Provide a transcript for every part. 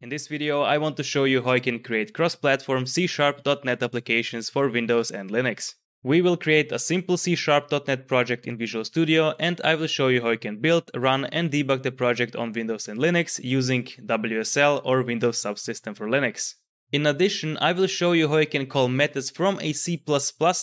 In this video, I want to show you how I can create cross-platform C-Sharp.NET applications for Windows and Linux. We will create a simple C-Sharp.NET project in Visual Studio and I will show you how you can build, run and debug the project on Windows and Linux using WSL or Windows Subsystem for Linux. In addition, I will show you how you can call methods from a C++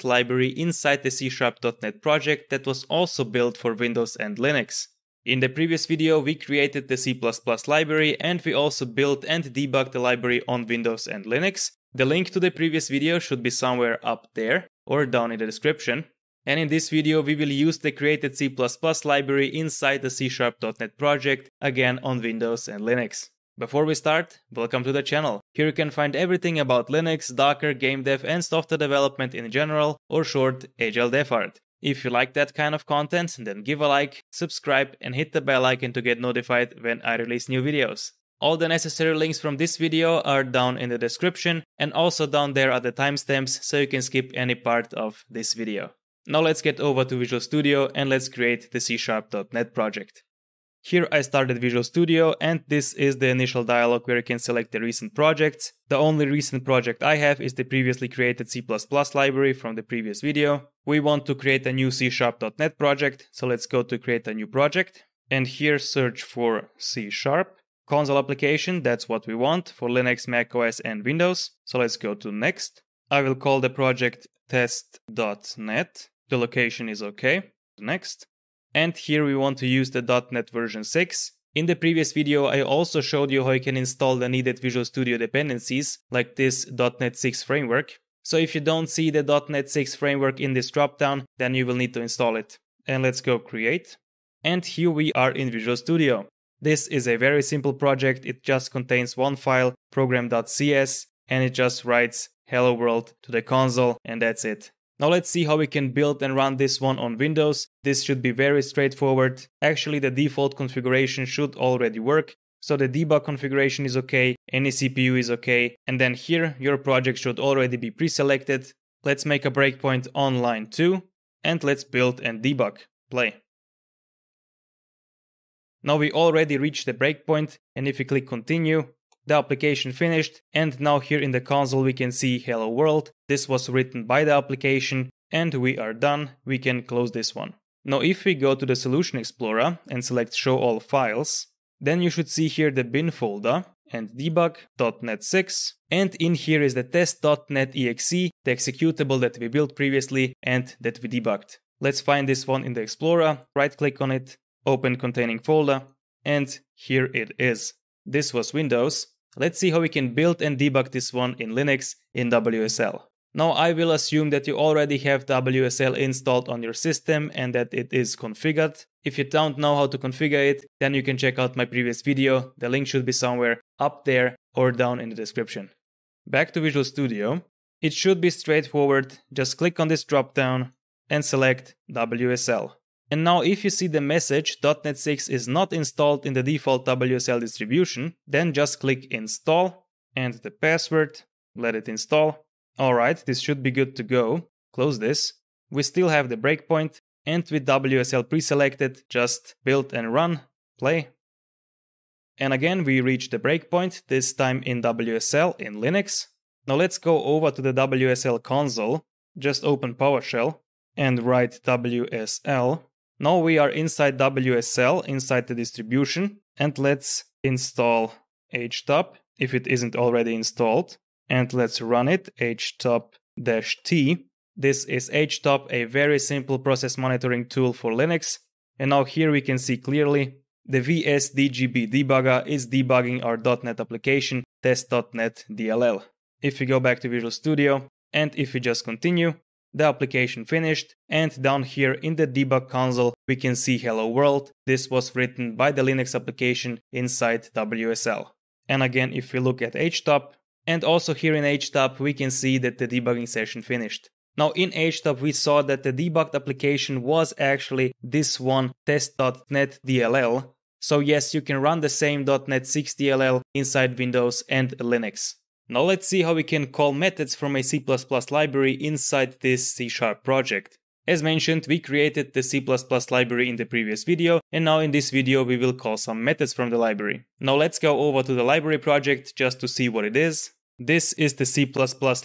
library inside the C-Sharp.NET project that was also built for Windows and Linux. In the previous video, we created the C++ library and we also built and debugged the library on Windows and Linux. The link to the previous video should be somewhere up there or down in the description. And in this video, we will use the created C++ library inside the C-Sharp.NET project, again on Windows and Linux. Before we start, welcome to the channel. Here you can find everything about Linux, Docker, game dev and software development in general, or short, Agile Dev Art. If you like that kind of content, then give a like, subscribe, and hit the bell icon to get notified when I release new videos. All the necessary links from this video are down in the description, and also down there are the timestamps so you can skip any part of this video. Now let's get over to Visual Studio and let's create the C-Sharp.NET project. Here I started Visual Studio and this is the initial dialog where you can select the recent projects. The only recent project I have is the previously created C++ library from the previous video. We want to create a new C Sharp.NET project, so let's go to create a new project. And here search for C Sharp. Console application, that's what we want for Linux, Mac OS and Windows. So let's go to next. I will call the project test.net. The location is okay. Next. And here we want to use the .NET version 6. In the previous video, I also showed you how you can install the needed Visual Studio dependencies, like this .NET 6 framework. So if you don't see the .NET 6 framework in this dropdown, then you will need to install it. And let's go create. And here we are in Visual Studio. This is a very simple project. It just contains one file, program.cs, and it just writes hello world to the console, and that's it. Now let's see how we can build and run this one on Windows. This should be very straightforward. Actually the default configuration should already work. So the debug configuration is okay, any CPU is okay, and then here your project should already be pre-selected. Let's make a breakpoint on line 2 and let's build and debug. Play. Now we already reached the breakpoint and if we click continue, the application finished and now here in the console we can see hello world. This was written by the application and we are done. We can close this one. Now if we go to the Solution Explorer and select show all files, then you should see here the bin folder and debug.net 6 and in here is the test.net exe, the executable that we built previously and that we debugged. Let's find this one in the Explorer, right click on it, open containing folder and here it is. This was Windows Let's see how we can build and debug this one in Linux in WSL. Now I will assume that you already have WSL installed on your system and that it is configured. If you don't know how to configure it, then you can check out my previous video. The link should be somewhere up there or down in the description. Back to Visual Studio. It should be straightforward. Just click on this dropdown and select WSL. And now if you see the message .NET 6 is not installed in the default WSL distribution, then just click install and the password, let it install. Alright, this should be good to go. Close this. We still have the breakpoint and with WSL pre-selected, just build and run, play. And again we reach the breakpoint, this time in WSL in Linux. Now let's go over to the WSL console, just open PowerShell and write WSL now we are inside WSL, inside the distribution, and let's install htop if it isn't already installed. And let's run it, htop-t. This is htop, a very simple process monitoring tool for Linux. And now here we can see clearly the VSDBG debugger is debugging our .NET application test.net DLL. If we go back to Visual Studio and if we just continue, the application finished, and down here in the debug console we can see hello world. This was written by the Linux application inside WSL. And again, if we look at htop, and also here in htop we can see that the debugging session finished. Now in htop we saw that the debugged application was actually this one test.net DLL. So yes, you can run the same .NET 6 DLL inside Windows and Linux. Now let's see how we can call methods from a C++ library inside this C Sharp project. As mentioned, we created the C++ library in the previous video, and now in this video we will call some methods from the library. Now let's go over to the library project just to see what it is. This is the C++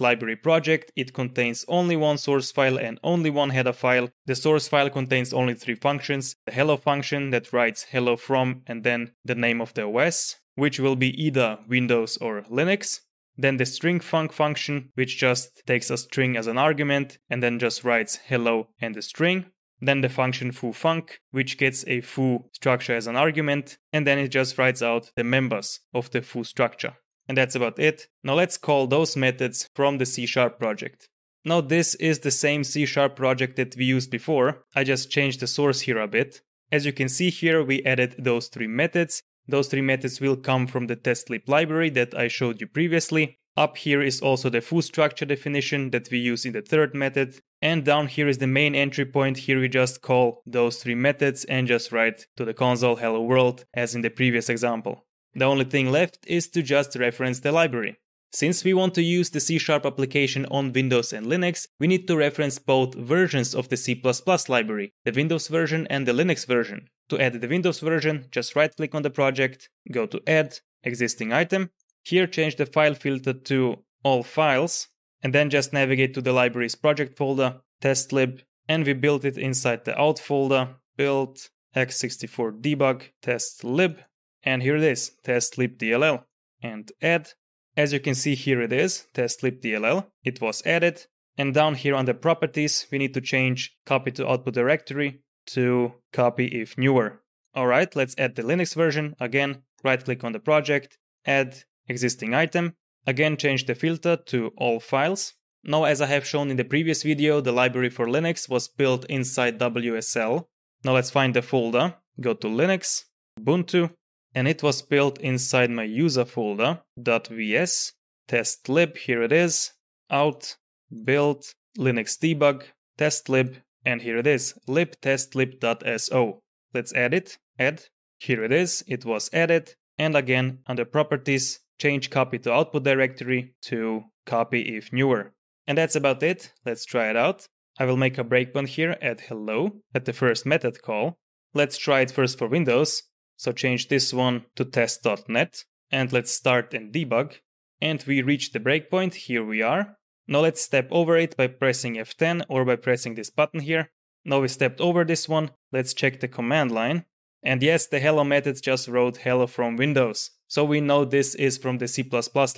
library project. It contains only one source file and only one header file. The source file contains only three functions. The hello function that writes hello from and then the name of the OS, which will be either Windows or Linux. Then the string func function, which just takes a string as an argument and then just writes hello and the string. Then the function foo func, which gets a foo structure as an argument, and then it just writes out the members of the foo structure. And that's about it. Now let's call those methods from the C Sharp project. Now this is the same C Sharp project that we used before. I just changed the source here a bit. As you can see here, we added those three methods. Those three methods will come from the testlib library that I showed you previously. Up here is also the foo structure definition that we use in the third method. And down here is the main entry point. Here we just call those three methods and just write to the console hello world as in the previous example. The only thing left is to just reference the library. Since we want to use the C-sharp application on Windows and Linux, we need to reference both versions of the C++ library, the Windows version and the Linux version. To add the Windows version, just right-click on the project, go to Add, Existing Item. Here change the file filter to All Files, and then just navigate to the library's project folder, testlib, and we build it inside the out folder, build x64 debug testlib, and here it is, testlibdll. And add. As you can see here it is, testlibdll. It was added. And down here the properties, we need to change copy to output directory to copy if newer. Alright, let's add the Linux version. Again, right click on the project, add existing item. Again, change the filter to all files. Now, as I have shown in the previous video, the library for Linux was built inside WSL. Now let's find the folder. Go to Linux, Ubuntu, and it was built inside my user folder .vs test lib here it is out build linux debug test lib and here it is libtestlib.so let's add it add here it is it was added and again under properties change copy to output directory to copy if newer. And that's about it. Let's try it out. I will make a breakpoint here at hello at the first method call. Let's try it first for windows so change this one to test.net and let's start and debug. And we reach the breakpoint, here we are. Now let's step over it by pressing F10 or by pressing this button here. Now we stepped over this one, let's check the command line. And yes, the hello method just wrote hello from Windows. So we know this is from the C++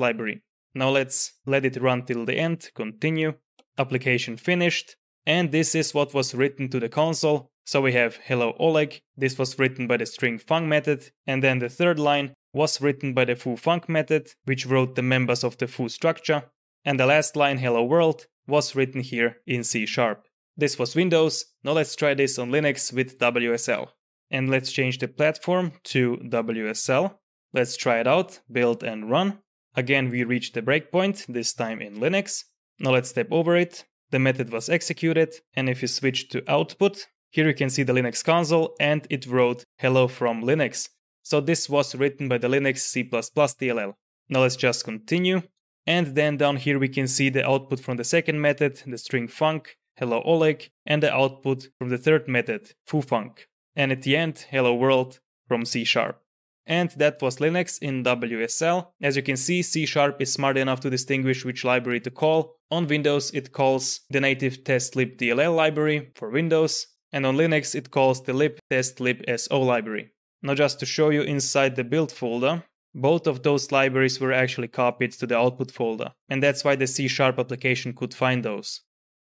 library. Now let's let it run till the end, continue, application finished. And this is what was written to the console. So we have hello Oleg, this was written by the string func method, and then the third line was written by the foo func method, which wrote the members of the foo structure, and the last line hello world was written here in C sharp. This was Windows, now let's try this on Linux with WSL. And let's change the platform to WSL. Let's try it out, build and run. Again, we reach the breakpoint, this time in Linux. Now let's step over it. The method was executed, and if you switch to output, here you can see the Linux console and it wrote hello from Linux. So this was written by the Linux C++ DLL. Now let's just continue. And then down here we can see the output from the second method, the string func, hello Oleg, and the output from the third method, foofunc. And at the end, hello world from C sharp. And that was Linux in WSL. As you can see, C Sharp is smart enough to distinguish which library to call. On Windows, it calls the native testlibdll library for Windows, and on Linux it calls the libtestlibso library. Now just to show you inside the build folder, both of those libraries were actually copied to the output folder, and that's why the C-sharp application could find those.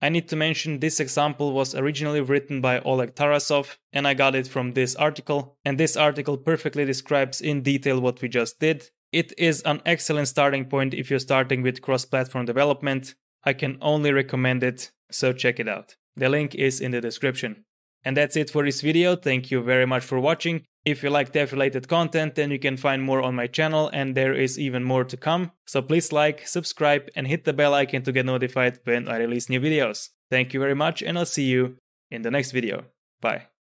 I need to mention this example was originally written by Oleg Tarasov, and I got it from this article, and this article perfectly describes in detail what we just did. It is an excellent starting point if you're starting with cross-platform development. I can only recommend it, so check it out. The link is in the description. And that's it for this video. Thank you very much for watching. If you like dev related content, then you can find more on my channel and there is even more to come. So please like, subscribe and hit the bell icon to get notified when I release new videos. Thank you very much and I'll see you in the next video. Bye.